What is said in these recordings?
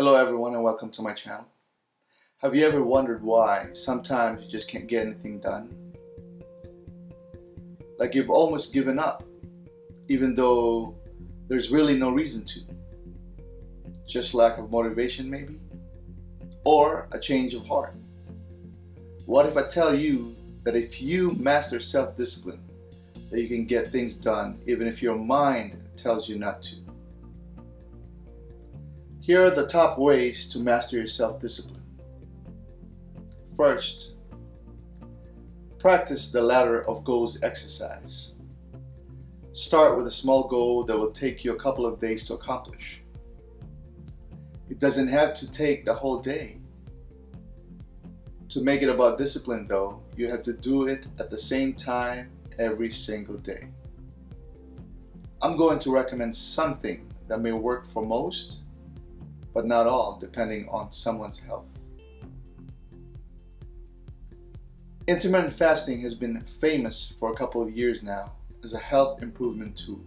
Hello everyone and welcome to my channel. Have you ever wondered why sometimes you just can't get anything done? Like you've almost given up, even though there's really no reason to. Just lack of motivation maybe? Or a change of heart? What if I tell you that if you master self-discipline, that you can get things done even if your mind tells you not to? Here are the top ways to master your self-discipline. First, practice the ladder of goals exercise. Start with a small goal that will take you a couple of days to accomplish. It doesn't have to take the whole day. To make it about discipline though, you have to do it at the same time every single day. I'm going to recommend something that may work for most but not all, depending on someone's health. Intermittent fasting has been famous for a couple of years now as a health improvement tool.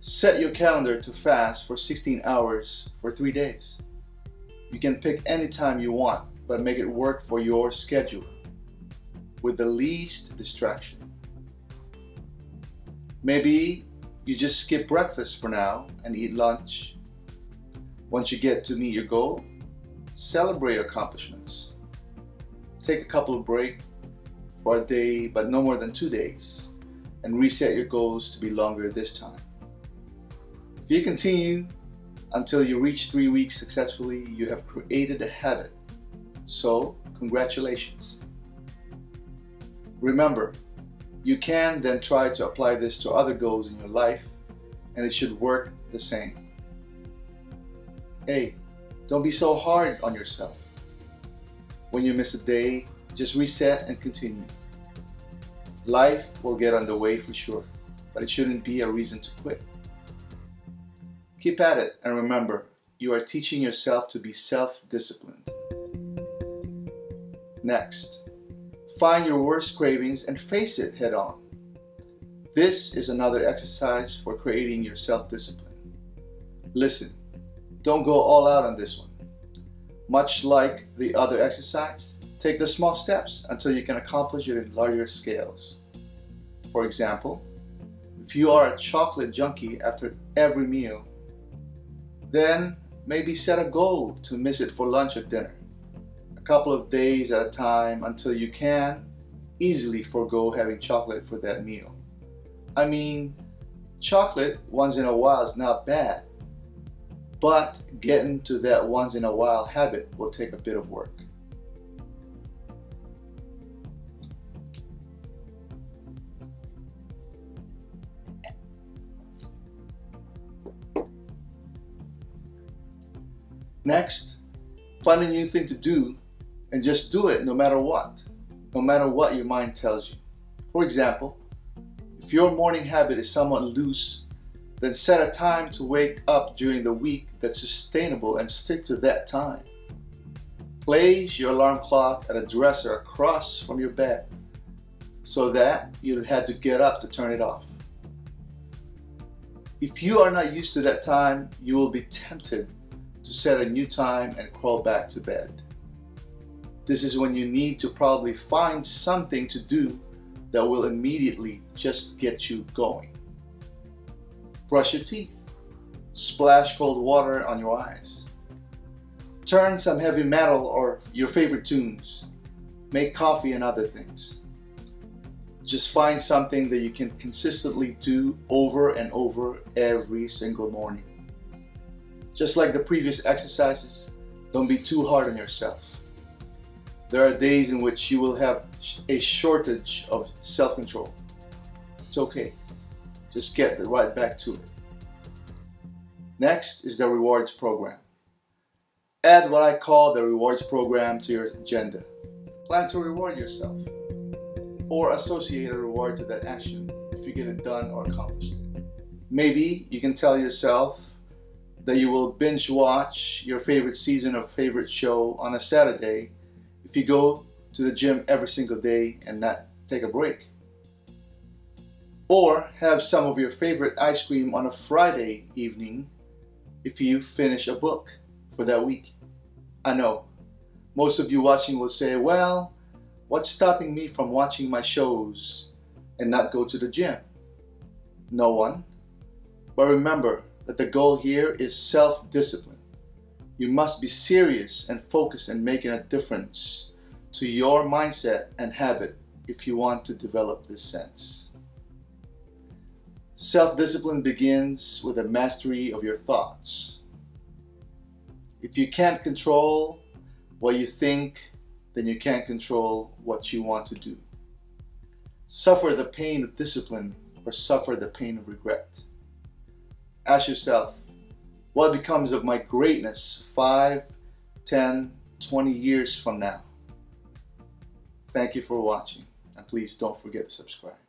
Set your calendar to fast for 16 hours for three days. You can pick any time you want, but make it work for your schedule with the least distraction. Maybe you just skip breakfast for now and eat lunch once you get to meet your goal, celebrate your accomplishments. Take a couple of breaks for a day, but no more than two days, and reset your goals to be longer this time. If you continue until you reach three weeks successfully, you have created a habit. So, congratulations. Remember, you can then try to apply this to other goals in your life, and it should work the same. Hey, don't be so hard on yourself. When you miss a day, just reset and continue. Life will get underway for sure, but it shouldn't be a reason to quit. Keep at it and remember, you are teaching yourself to be self-disciplined. Next, find your worst cravings and face it head on. This is another exercise for creating your self-discipline. Listen, don't go all out on this one. Much like the other exercise, take the small steps until you can accomplish it in larger scales. For example, if you are a chocolate junkie after every meal, then maybe set a goal to miss it for lunch or dinner. A couple of days at a time until you can easily forego having chocolate for that meal. I mean, chocolate once in a while is not bad, but getting to that once in a while habit will take a bit of work. Next, find a new thing to do and just do it no matter what, no matter what your mind tells you. For example, if your morning habit is somewhat loose then set a time to wake up during the week that's sustainable and stick to that time. Place your alarm clock at a dresser across from your bed so that you had to get up to turn it off. If you are not used to that time, you will be tempted to set a new time and crawl back to bed. This is when you need to probably find something to do that will immediately just get you going. Brush your teeth. Splash cold water on your eyes. Turn some heavy metal or your favorite tunes. Make coffee and other things. Just find something that you can consistently do over and over every single morning. Just like the previous exercises, don't be too hard on yourself. There are days in which you will have a shortage of self-control. It's okay. Just get right back to it. Next is the rewards program. Add what I call the rewards program to your agenda. Plan to reward yourself or associate a reward to that action if you get it done or accomplished. Maybe you can tell yourself that you will binge watch your favorite season or favorite show on a Saturday if you go to the gym every single day and not take a break. Or have some of your favorite ice cream on a Friday evening if you finish a book for that week. I know most of you watching will say, well, what's stopping me from watching my shows and not go to the gym? No one. But remember that the goal here is self-discipline. You must be serious and focused in making a difference to your mindset and habit if you want to develop this sense. Self-discipline begins with a mastery of your thoughts. If you can't control what you think, then you can't control what you want to do. Suffer the pain of discipline or suffer the pain of regret. Ask yourself, what becomes of my greatness 5, 10, 20 years from now? Thank you for watching and please don't forget to subscribe.